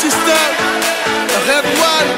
System, Rev One,